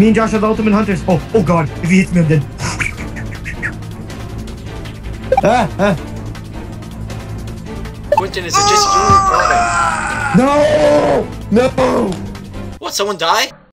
Me and Josh are the ultimate hunters. Oh, oh god. If he hits me, I'm dead. ah, ah. Quentin, is it just you? No! No! What, someone die?